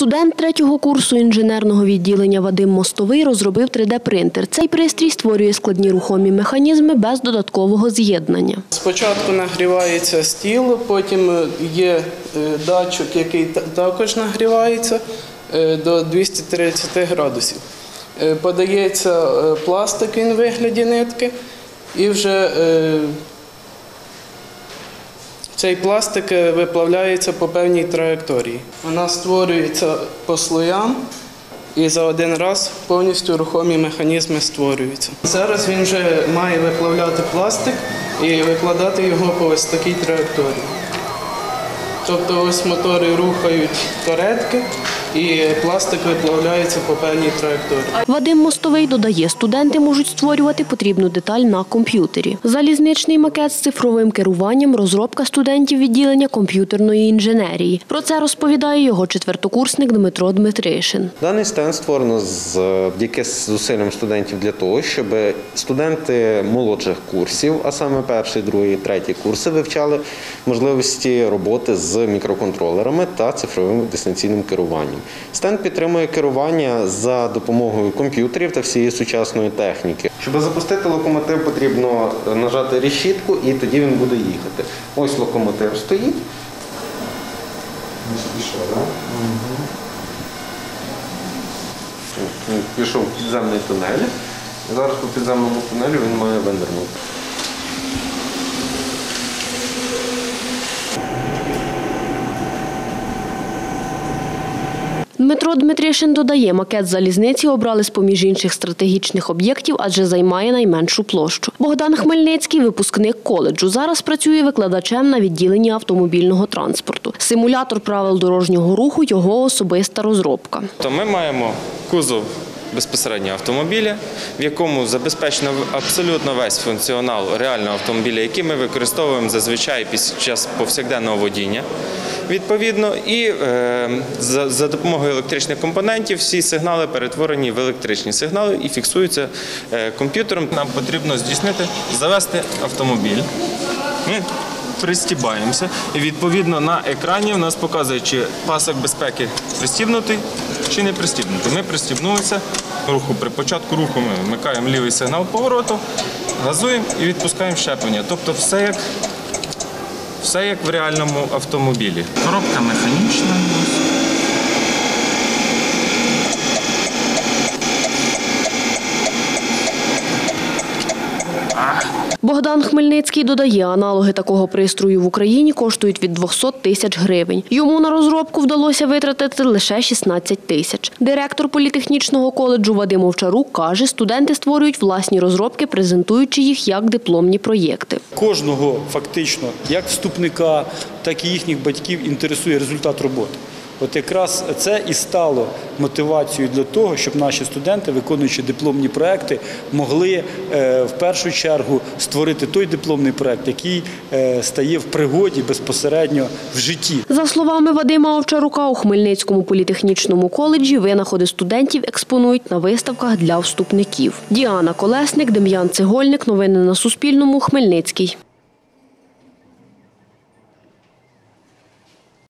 Студент третього курсу інженерного відділення Вадим Мостовий розробив 3D-принтер. Цей пристрій створює складні рухомі механізми без додаткового з'єднання. Спочатку нагрівається стіл, потім є е, датчик, який також нагрівається е, до 230 градусів. Е, Подається пластик він вигляді нитки, і вже цей пластик е, виплавляється по певній траєкторії. Вона створюється по слоям. І за один раз повністю рухомі механізми створюються. Зараз він вже має виплавляти пластик і викладати його по ось такій траєкторії. Тобто ось мотори рухають каретки і пластик виплавляється по певній траєкторії. Вадим Мостовий додає, студенти можуть створювати потрібну деталь на комп'ютері. Залізничний макет з цифровим керуванням розробка студентів відділення комп'ютерної інженерії. Про це розповідає його четвертокурсник Дмитро Дмитришин. Даний стенд створено з завдяки зусиллям студентів для того, щоб студенти молодших курсів, а саме перший, другий, третій курси, вивчали можливості роботи з мікроконтролерами та цифровим дистанційним керуванням. Стенд підтримує керування за допомогою комп'ютерів та всієї сучасної техніки. Щоб запустити локомотив, потрібно нажати решітку і тоді він буде їхати. Ось локомотив стоїть. Пішов, так? Підземний тунель. Зараз по підземному тунелю він має винирнути. Дмитро Дмитришин додає, макет залізниці обрали з поміж інших стратегічних об'єктів, адже займає найменшу площу. Богдан Хмельницький, випускник коледжу, зараз працює викладачем на відділенні автомобільного транспорту. Симулятор правил дорожнього руху його особиста розробка. То ми маємо кузов безпосередньо автомобіля, в якому забезпечено абсолютно весь функціонал реального автомобіля, який ми використовуємо зазвичай під час повсякденного водіння. Відповідно, і е, за, за допомогою електричних компонентів всі сигнали перетворені в електричні сигнали і фіксуються е, комп'ютером. Нам потрібно здійснити завести автомобіль. Ми пристібаємося. І відповідно на екрані у нас показує, чи пасок безпеки пристібнутий чи не пристібнутий. Ми пристібнулися. Руху при початку руху ми вмикаємо лівий сигнал повороту, газуємо і відпускаємо щеплення. Тобто все як, все як в реальному автомобілі. Коробка механічна. Богдан Хмельницький додає, аналоги такого пристрою в Україні коштують від 200 тисяч гривень. Йому на розробку вдалося витратити лише 16 тисяч. Директор політехнічного коледжу Вадим Овчарук каже, студенти створюють власні розробки, презентуючи їх як дипломні проєкти. Кожного фактично, як вступника, так і їхніх батьків інтересує результат роботи. От якраз це і стало мотивацією для того, щоб наші студенти, виконуючи дипломні проекти, могли е, в першу чергу створити той дипломний проект, який е, стає в пригоді безпосередньо в житті. За словами Вадима Овчарука, у Хмельницькому політехнічному коледжі винаходи студентів експонують на виставках для вступників. Діана Колесник, Дем'ян Цегольник. Новини на Суспільному. Хмельницький.